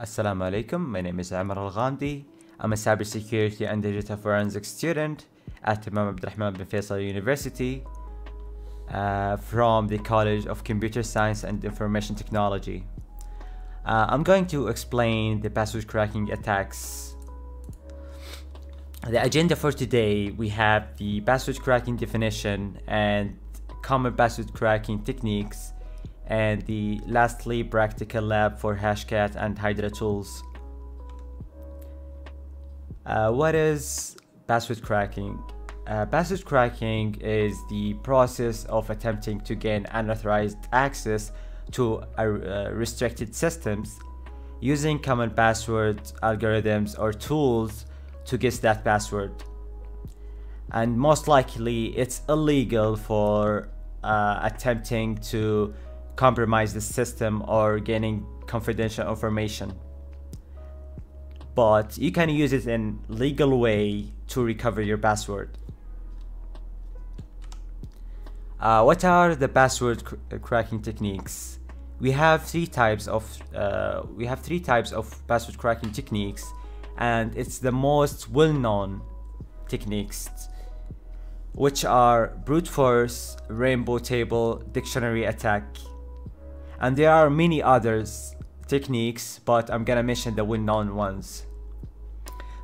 Assalamu alaikum, my name is Amar Al Ghamdi. I'm a cybersecurity and digital forensics student at Imam Abdurrahman bin Faisal University uh, from the College of Computer Science and Information Technology. Uh, I'm going to explain the password cracking attacks. The agenda for today, we have the password cracking definition and common password cracking techniques and the lastly practical lab for Hashcat and Hydra tools. Uh, what is password cracking? Uh, password cracking is the process of attempting to gain unauthorized access to uh, restricted systems using common password algorithms or tools to guess that password. And most likely it's illegal for uh, attempting to compromise the system or gaining confidential information. But you can use it in legal way to recover your password. Uh, what are the password cr uh, cracking techniques? We have three types of uh, we have three types of password cracking techniques, and it's the most well-known techniques, which are brute force, rainbow table, dictionary attack, and there are many others techniques but I'm gonna mention the well-known ones.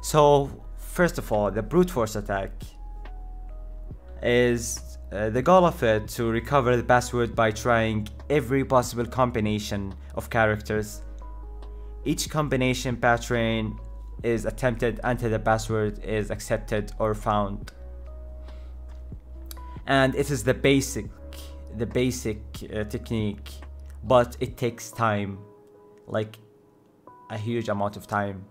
So first of all the brute force attack is uh, the goal of it to recover the password by trying every possible combination of characters. Each combination pattern is attempted until the password is accepted or found. And it is the basic the basic uh, technique but it takes time like a huge amount of time.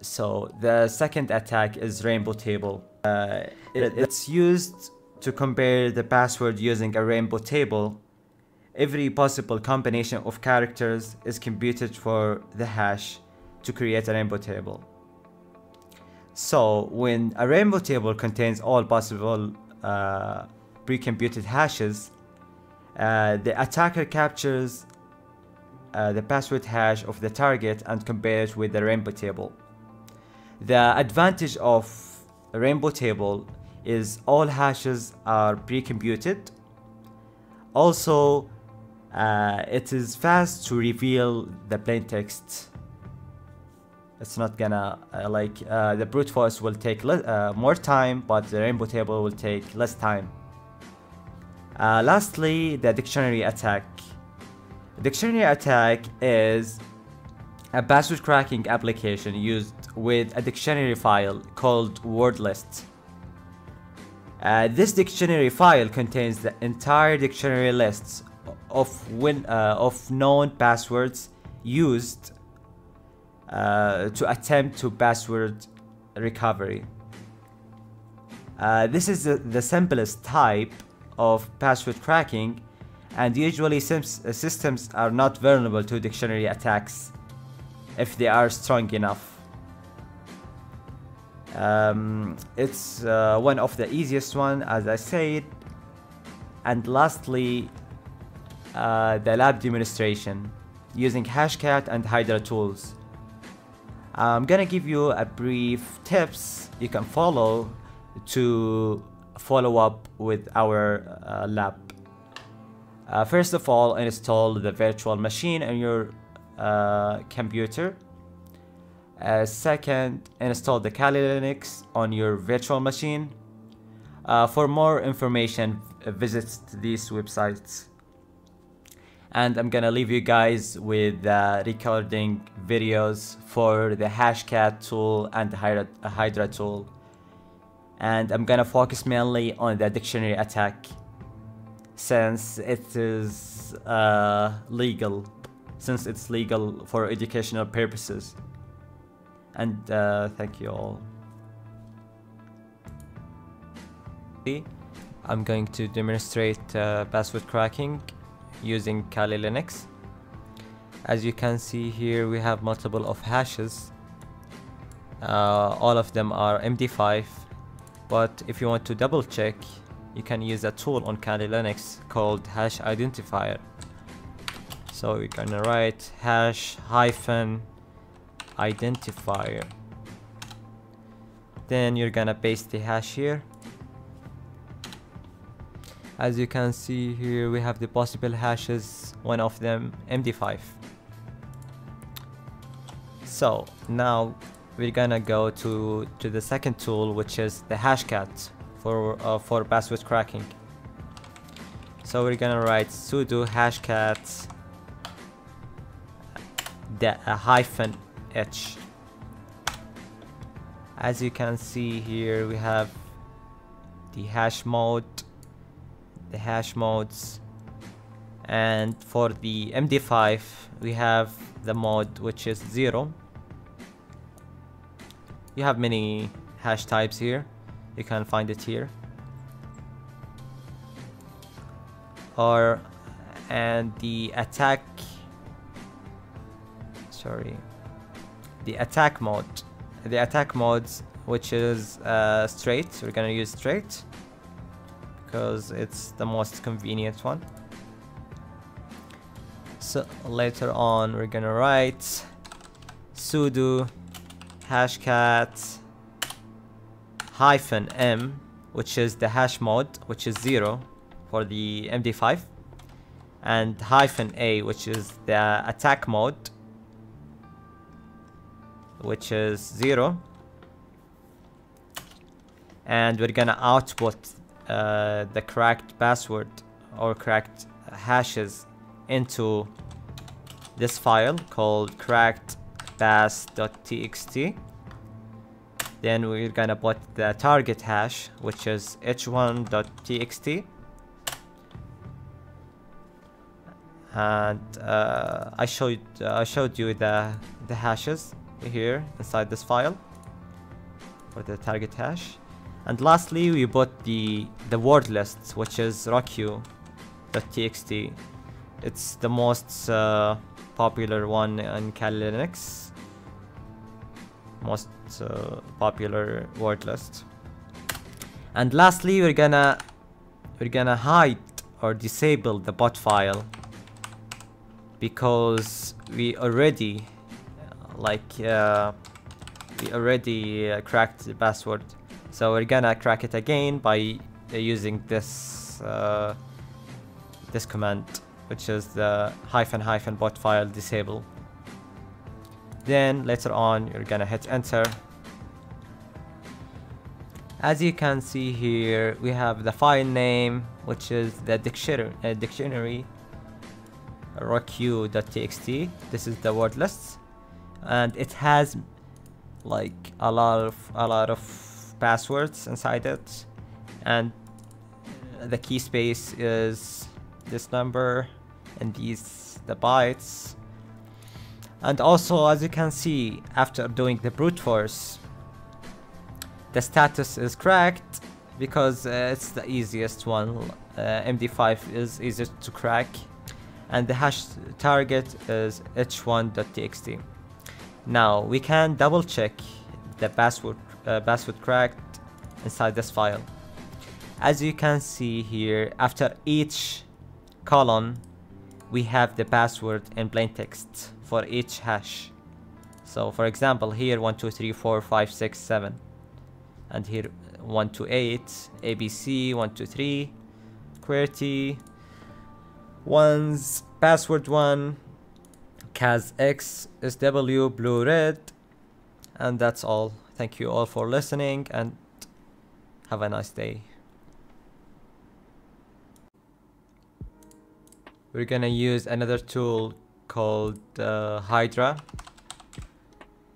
So the second attack is rainbow table. Uh, it, it's used to compare the password using a rainbow table. Every possible combination of characters is computed for the hash to create a rainbow table. So when a rainbow table contains all possible uh, pre-computed hashes uh, the attacker captures uh, the password hash of the target and compares with the rainbow table. The advantage of rainbow table is all hashes are pre-computed. Also, uh, it is fast to reveal the plain text. It's not gonna, uh, like, uh, the brute force will take uh, more time, but the rainbow table will take less time. Uh, lastly, the dictionary attack. Dictionary attack is a password cracking application used with a dictionary file called WordList. Uh, this dictionary file contains the entire dictionary lists of, win, uh, of known passwords used uh, to attempt to password recovery. Uh, this is the, the simplest type of password cracking and usually uh, systems are not vulnerable to dictionary attacks if they are strong enough. Um, it's uh, one of the easiest one as I said and lastly uh, the lab demonstration using Hashcat and Hydra tools. I'm gonna give you a brief tips you can follow to follow up with our uh, lab. Uh, first of all, install the virtual machine on your uh, computer. Uh, second, install the Kali Linux on your virtual machine. Uh, for more information, visit these websites. And I'm gonna leave you guys with recording videos for the Hashcat tool and the Hydra, Hydra tool and I'm gonna focus mainly on the dictionary attack since it is uh, legal since it's legal for educational purposes. And uh, thank you all. I'm going to demonstrate uh, password cracking using Kali Linux. As you can see here we have multiple of hashes. Uh, all of them are MD5 but if you want to double check you can use a tool on Kali Linux called hash identifier. So we're gonna write hash hyphen identifier. Then you're gonna paste the hash here. As you can see here we have the possible hashes one of them md5 so now we're gonna go to to the second tool which is the hashcat for uh, for password cracking. So we're gonna write sudo hashcat the uh, hyphen h. As you can see here we have the hash mode the hash modes and for the md5 we have the mode which is 0 you have many hash types here. You can find it here. Or and the attack sorry the attack mode the attack modes which is uh, straight. We're gonna use straight because it's the most convenient one. So later on we're gonna write sudo hashcat hyphen m which is the hash mode which is zero for the md5 and hyphen a which is the attack mode which is zero. And we're gonna output uh, the cracked password or cracked hashes into this file called cracked pass.txt then we're gonna put the target hash which is h1.txt and uh, I showed uh, I showed you the the hashes here inside this file for the target hash. And lastly we put the the word list which is rockq.txt it's the most uh, popular one in Kali Linux. Most uh, popular word list. And lastly we're gonna we're gonna hide or disable the bot file because we already like uh, we already uh, cracked the password. So we're gonna crack it again by uh, using this uh, this command which is the hyphen hyphen bot file disable. Then later on you're gonna hit enter. As you can see here we have the file name which is the dictionary uh, dictionary rockq.txt this is the word list and it has like a lot of a lot of passwords inside it. And the key space is this number and these the bytes. And also as you can see after doing the brute force the status is cracked because uh, it's the easiest one. Uh, md5 is easiest to crack. And the hash target is h1.txt now we can double check the password uh, password cracked inside this file. As you can see here after each column we have the password in plain text for each hash. So for example here 1 2 3 4 5 6 7 and here 1 to 8 abc 1 2 3 qwerty ones password 1 cas x sw blue red. And that's all. Thank you all for listening and have a nice day we're gonna use another tool called uh, Hydra.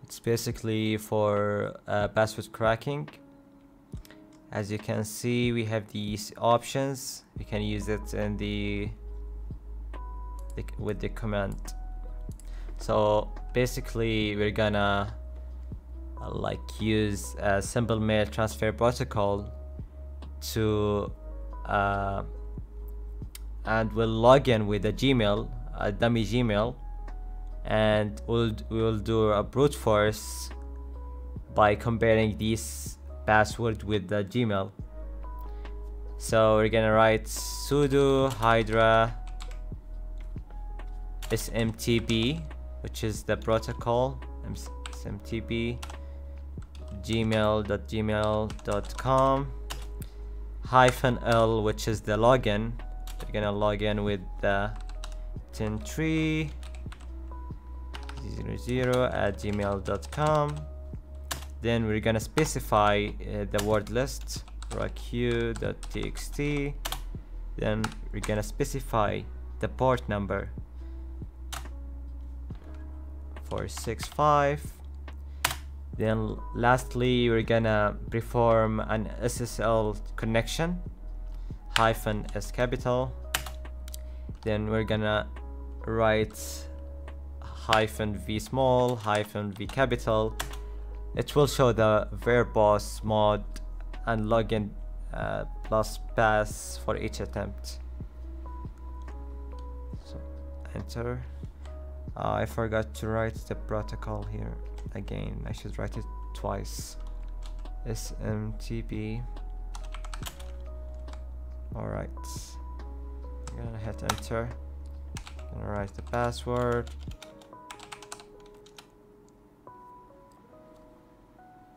It's basically for uh, password cracking. As you can see we have these options. We can use it in the, the with the command. So basically we're gonna uh, like use a simple mail transfer protocol to uh, and we'll log in with a gmail a dummy gmail and we'll we'll do a brute force by comparing this password with the gmail. So we're gonna write sudo hydra smtp which is the protocol smtp gmail.gmail.com hyphen l which is the login we're gonna log in with the 103 00 at gmail.com then we're gonna specify uh, the word list rockq.txt then we're gonna specify the port number 465 then lastly we're gonna perform an SSL connection hyphen s capital. Then we're gonna write hyphen v small hyphen v capital. It will show the verbose mod and login uh, plus pass for each attempt. So enter. Uh, I forgot to write the protocol here again. I should write it twice. SMTP alright. I'm gonna hit enter. I'm gonna write the password.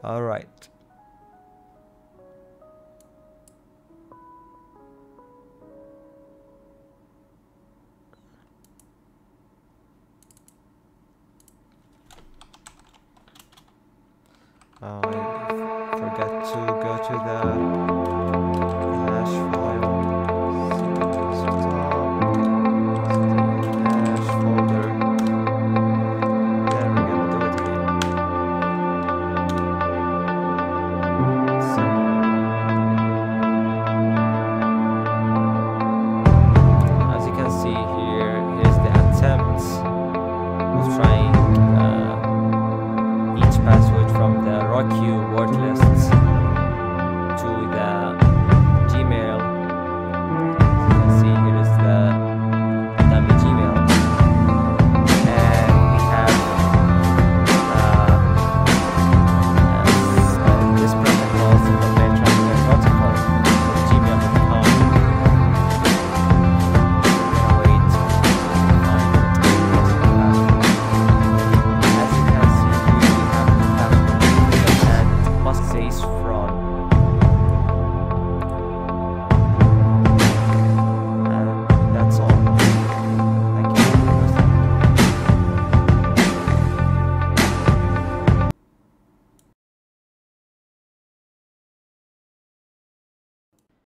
Alright. Oh, lists to the